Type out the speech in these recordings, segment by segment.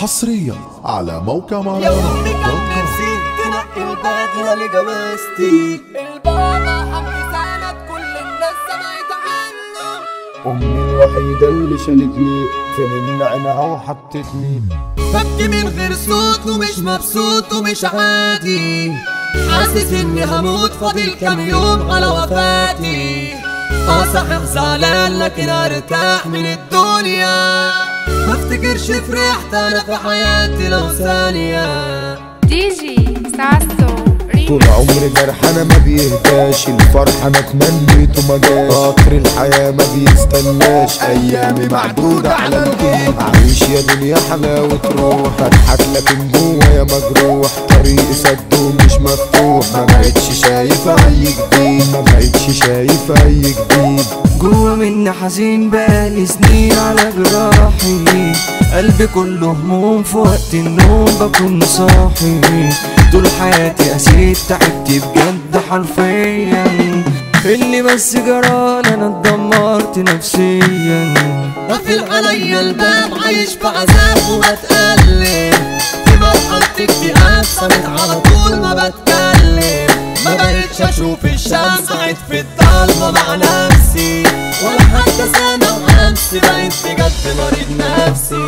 حصريا. على موقع يا مهرجانات امي كان. نفسي تنقي البدله لجوازتي البابا حمدي سند كل الناس سمعت عنه. أمي الوحيدة اللي شالتني فين عينها وحطتني؟ ببكي من غير صوت ومش مبسوط ومش عادي. حاسس إني هموت فاضل كام يوم على وفاتي. آه صحيح زعلان لكن أرتاح من الدنيا. ما افتكرش فرحت أنا في حياتي لو ثانية. دي جي ساسو طول عمري جرح أنا ما بيهداش الفرح أنا اتمنيته ما جاش. قطر الحياة ما بيستناش أيامي معدودة على الجيب عايش يا دنيا حلاوة روح بضحك لكن جوايا مجروح. طريقي سد ومش مفتوح ما بقتش شايف اي جديد ما بقتش شايف اي جديد جوا مني حزين بقالي سنين على جراحي قلبي كله هموم في وقت النوم بكون صاحي طول حياتي قسيت تعبت بجد حرفيا اللي بس جرالي أنا اتدمرت نفسيا قافل عليا الباب عايش في عذاب وبتألم في مرحلة اكتئاب صمت على طول ما بتكلم ما بقتش أشوف الشمس قاعد في الضلمة مع نفسي. ولا حتى سامع همسي بقيت بجد مريض نفسي.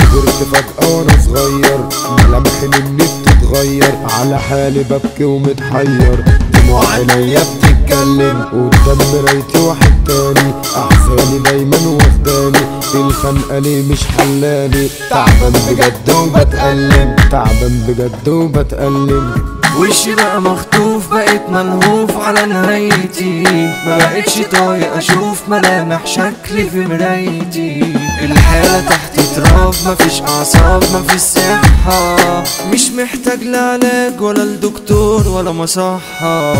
كبرت فجأة وأنا صغير. ملامحي مني بتتغير. على حالي ببكي ومتحير. دموع عينيا بتتكلم. قدام مرايتي واحد تاني. أحزاني دايما واخداني. الخنقة ليه مش حلاني؟ تعبان بجد وبتألم. تعبان بجد وبتألم. وشي بقى مخطوف؟ بقيت ملهوف على نهايتي. ما بقتش طايق أشوف ملامح شكلي في مرايتي. الحالة تحت تراب مفيش أعصاب مفيش صحة. مش محتاج لا علاج ولا الدكتور ولا مصحة.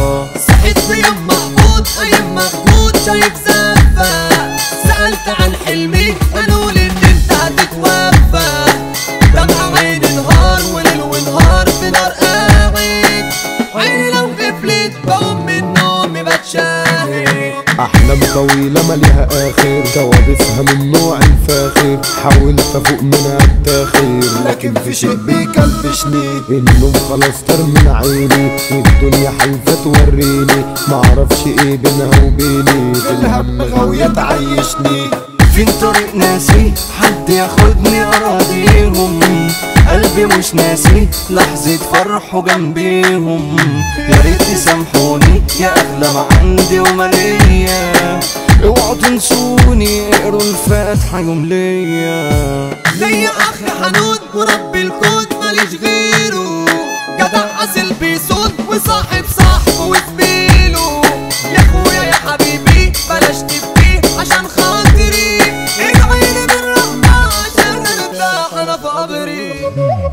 صحيت في يوم مقبوض أيام مخبوط شايف زفة. سألت عن حلمي قالوا لي إن أنت هتتوفى. دمع عيني نهار وليل ونهار في نار احلام طويلة مليها آخر كوابيسها من نوع الفاخر. حاولت افوق منها التأخير لكن في شيء بيكلبشني النوم خلاص طار من عيني والدنيا حلفة توريني. معرفش إيه بينها وبيني. في الهم غاوية تعيشني. فين طريق ناسي حد ياخدني أراضيهم. قلبي مش ناسي. لحظة فرحه جنبيهم. يا ريت تسامحوني يا اغلى ما عندي ومالية اوعوا تنسوني اقروا الفاتحة يوم ليا ليا أخ حنون وربي الكون ماليش غيره. جدع اصل بيصوت وصاحب صاحبه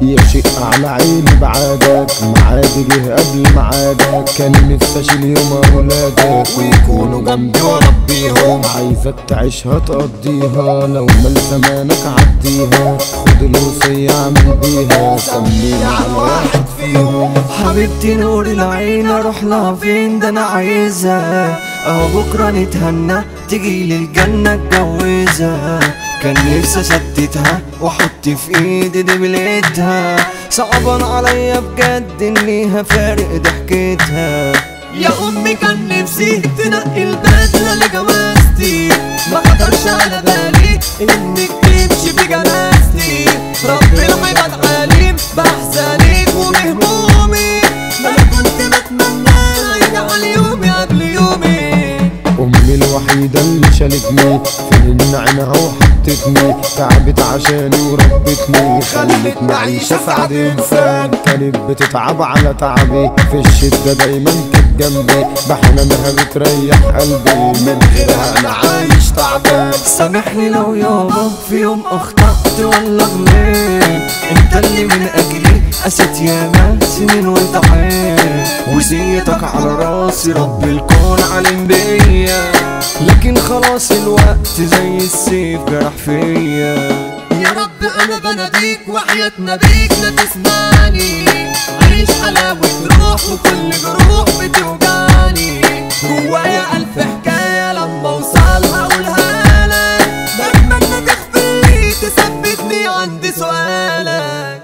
يا شيء على عيني بعادك معادي جه قبل معادك كان نفسي اشيل يوم أولادك. ويكونوا جنبي وأربيهم. عايزك تعيشها تقضيها لو مال زمانك عديها. خد الوصية اعمل بيها. سميني على واحد فيهم. حبيبتي نور العين أروح لها فين؟ ده أنا عايزها. اهو بكرة نتهنى تجيلي الجنة اتجوزها. كان نفسي اثبتها وأحط في إيدي دبلتها صعبان عليا بجد اني هفارق ضحكتها. يا أمي كان نفسي تنقي البدله لجوازتي. ما خطرش على بالي انك تمشي في جنازتي رب العباد وحطتني تعبت عشاني وربتني خلتني عايشة سعد انسان كانت بتتعب على تعبي في الشدة دايما كانت جنبي. بحنانها بتريح قلبي من غيرها أنا عايش. تعبان سامحني لو يابا في يوم اخطأت ولا غلطت انت اللي من اجلي قست ياما سنين وانت عين. وزيتك على راسي رب الكون علم بيا. لكن خلاص الوقت زي السيف جرح فيا. يا رب أنا بناديك وحياتنا بيك لا تسمعني. عيش حلاوة روح وكل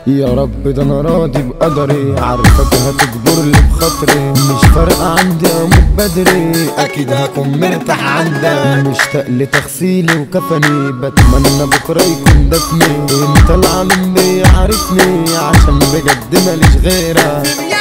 يا رب ده أنا راضي بقدري. عارفك هتجبرني بخاطري. مش فارقه عندي أموت بدري. أكيد هكون مرتاح عندك. مشتاق لتغسيلي وكفني. بتمنى بكرة يكون دفني. انت العالم بيعرفني عشان بجد ماليش غيرك.